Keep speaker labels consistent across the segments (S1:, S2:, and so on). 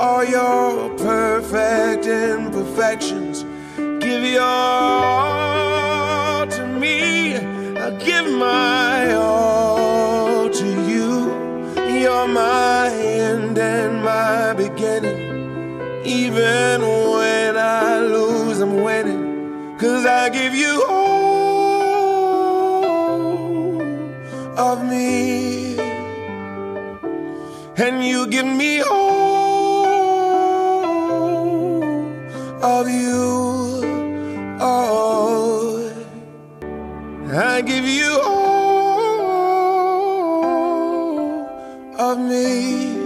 S1: all your perfect imperfections. Give your all to me. I give my all to you. You're my end and my beginning. Even when I lose, I'm winning. Cause I give you all of me. And you give me all of you. Oh, I give you all of me.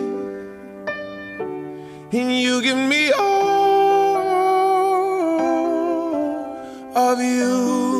S1: And you give me all of you.